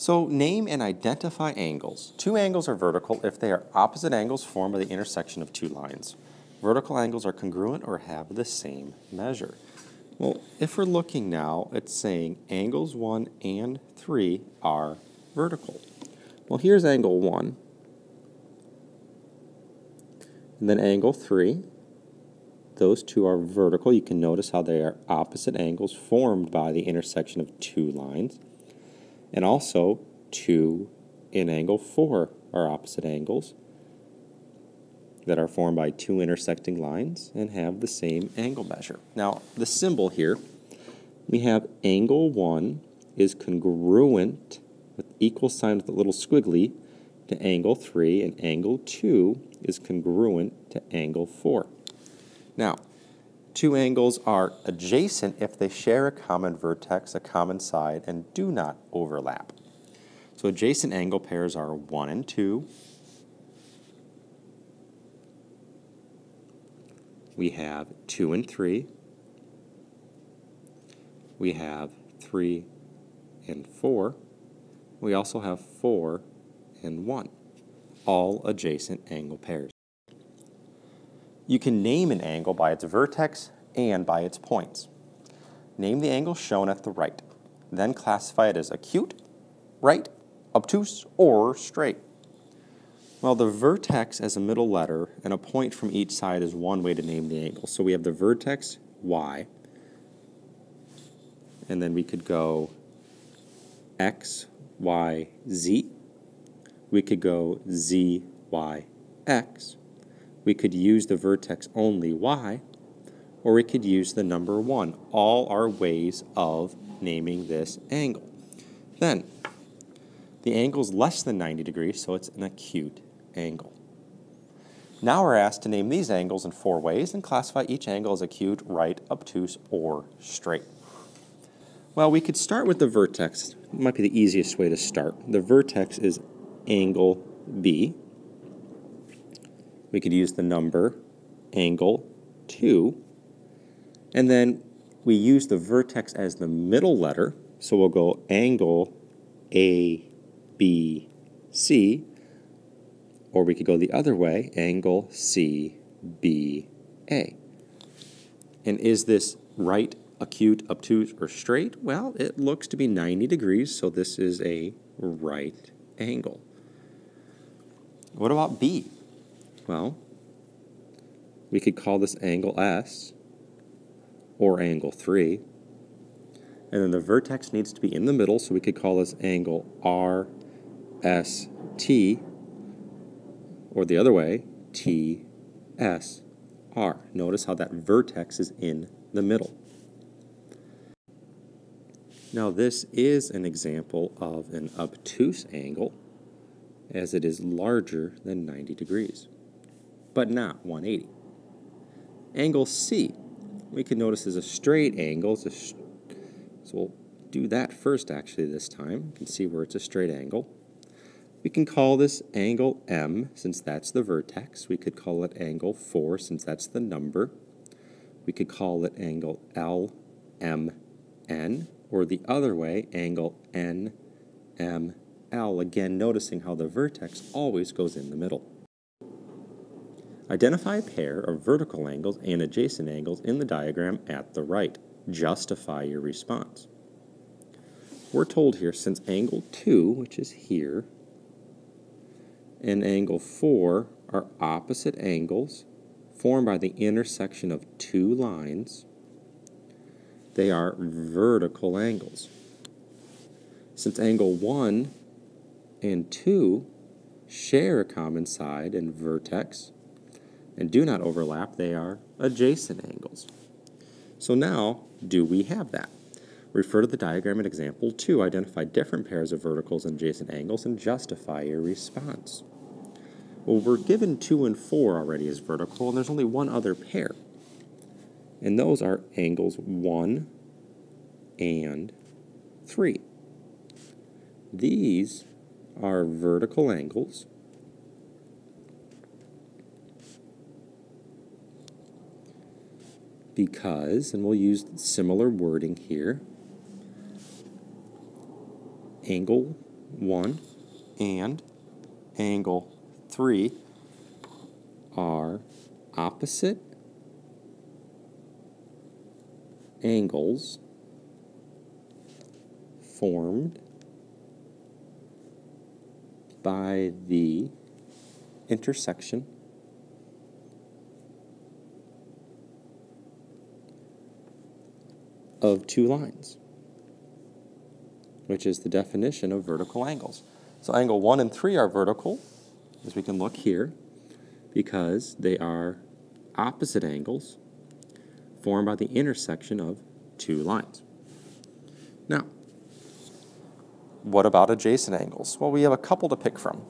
So name and identify angles. Two angles are vertical if they are opposite angles formed by the intersection of two lines. Vertical angles are congruent or have the same measure. Well, if we're looking now, it's saying angles 1 and 3 are vertical. Well, here's angle 1, and then angle 3. Those two are vertical. You can notice how they are opposite angles formed by the intersection of two lines. And also, 2 in angle 4 are opposite angles that are formed by two intersecting lines and have the same angle measure. Now, the symbol here, we have angle 1 is congruent with equal sign with a little squiggly to angle 3, and angle 2 is congruent to angle 4. Now, Two angles are adjacent if they share a common vertex, a common side, and do not overlap. So adjacent angle pairs are 1 and 2. We have 2 and 3. We have 3 and 4. We also have 4 and 1, all adjacent angle pairs. You can name an angle by its vertex and by its points. Name the angle shown at the right. Then classify it as acute, right, obtuse, or straight. Well, the vertex as a middle letter and a point from each side is one way to name the angle. So we have the vertex y, and then we could go x, y, z. We could go z, y, x we could use the vertex only y, or we could use the number 1. All are ways of naming this angle. Then, the angle is less than 90 degrees, so it's an acute angle. Now we're asked to name these angles in four ways and classify each angle as acute, right, obtuse, or straight. Well, we could start with the vertex. It might be the easiest way to start. The vertex is angle B, we could use the number angle 2. And then we use the vertex as the middle letter. So we'll go angle A, B, C. Or we could go the other way, angle C, B, A. And is this right, acute, obtuse, or straight? Well, it looks to be 90 degrees, so this is a right angle. What about B? Well, we could call this angle S or angle 3. And then the vertex needs to be in the middle, so we could call this angle RST, or the other way, TSR. Notice how that vertex is in the middle. Now this is an example of an obtuse angle, as it is larger than 90 degrees but not 180. Angle C, we can notice is a straight angle. A so we'll do that first actually this time. You can see where it's a straight angle. We can call this angle M since that's the vertex. We could call it angle 4 since that's the number. We could call it angle LMN or the other way, angle NML. Again, noticing how the vertex always goes in the middle. Identify a pair of vertical angles and adjacent angles in the diagram at the right. Justify your response. We're told here since angle 2, which is here, and angle 4 are opposite angles formed by the intersection of two lines, they are vertical angles. Since angle 1 and 2 share a common side and vertex, and do not overlap, they are adjacent angles. So now, do we have that? Refer to the diagram in example 2. Identify different pairs of verticals and adjacent angles and justify your response. Well, we're given 2 and 4 already as vertical, and there's only one other pair. And those are angles 1 and 3. These are vertical angles because, and we'll use similar wording here, angle 1 and angle 3 are opposite angles formed by the intersection of two lines, which is the definition of vertical angles. So angle 1 and 3 are vertical, as we can look here, because they are opposite angles formed by the intersection of two lines. Now, what about adjacent angles? Well, we have a couple to pick from.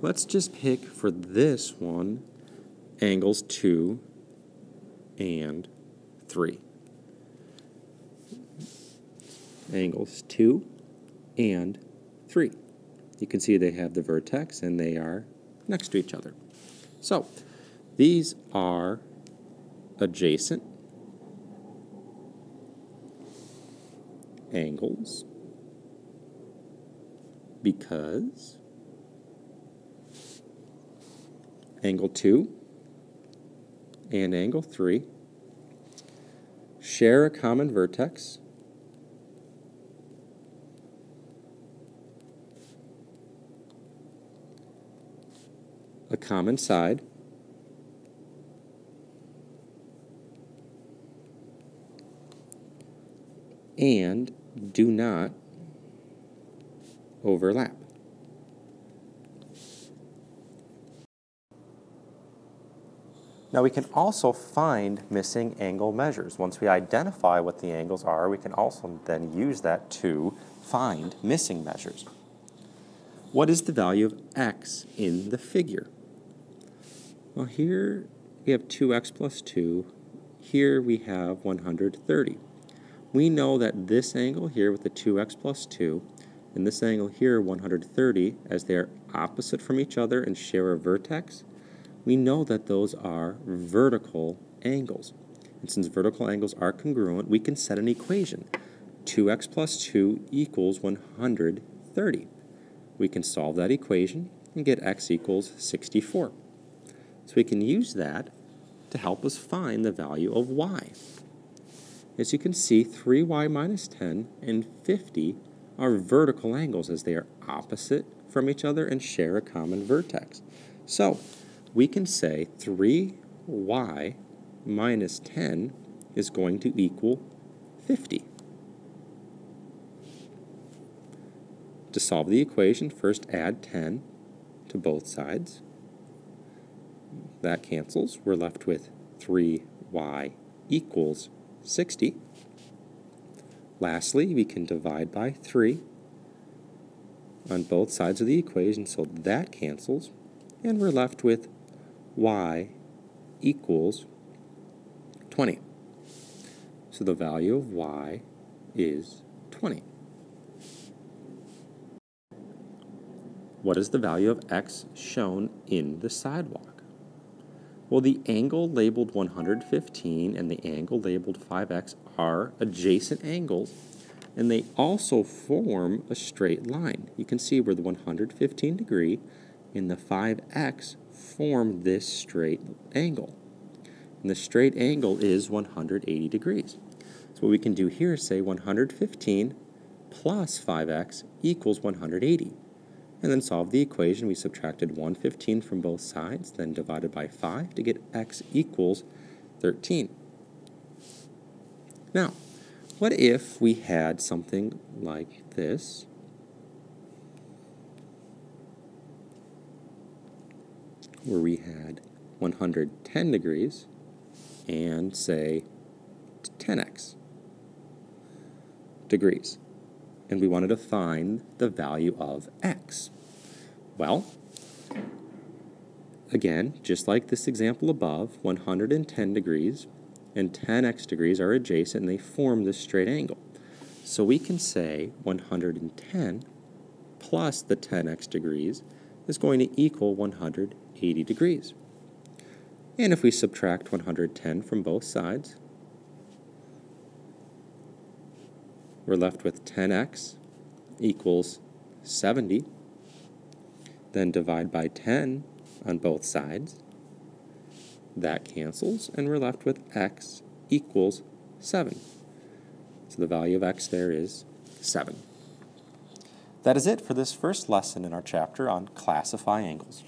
Let's just pick for this one angles 2 and 3. Angles 2 and 3. You can see they have the vertex and they are next to each other. So, these are adjacent angles because angle 2 and angle 3 share a common vertex common side and do not overlap. Now we can also find missing angle measures. Once we identify what the angles are, we can also then use that to find missing measures. What is the value of x in the figure? Well, here we have 2x plus 2. Here we have 130. We know that this angle here with the 2x plus 2 and this angle here, 130, as they are opposite from each other and share a vertex, we know that those are vertical angles. And since vertical angles are congruent, we can set an equation. 2x plus 2 equals 130. We can solve that equation and get x equals 64. So we can use that to help us find the value of y. As you can see, 3y minus 10 and 50 are vertical angles as they are opposite from each other and share a common vertex. So we can say 3y minus 10 is going to equal 50. To solve the equation, first add 10 to both sides. That cancels. We're left with 3y equals 60. Lastly, we can divide by 3 on both sides of the equation, so that cancels, and we're left with y equals 20. So the value of y is 20. What is the value of x shown in the sidewalk? Well, the angle labeled 115 and the angle labeled 5x are adjacent angles, and they also form a straight line. You can see where the 115 degree and the 5x form this straight angle. And the straight angle is 180 degrees. So what we can do here is say 115 plus 5x equals 180. And then solve the equation. We subtracted 115 from both sides, then divided by 5 to get x equals 13. Now, what if we had something like this? Where we had 110 degrees and say 10x degrees. And we wanted to find the value of x. Well, again, just like this example above, 110 degrees and 10x degrees are adjacent and they form this straight angle. So we can say 110 plus the 10x degrees is going to equal 180 degrees. And if we subtract 110 from both sides, we're left with 10x equals 70. Then divide by 10 on both sides. That cancels, and we're left with x equals 7. So the value of x there is 7. That is it for this first lesson in our chapter on classify angles.